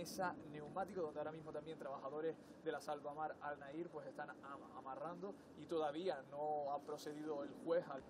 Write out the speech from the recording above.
mesa neumático donde ahora mismo también trabajadores de la Salvamar Al Nair pues están amarrando y todavía no ha procedido el juez al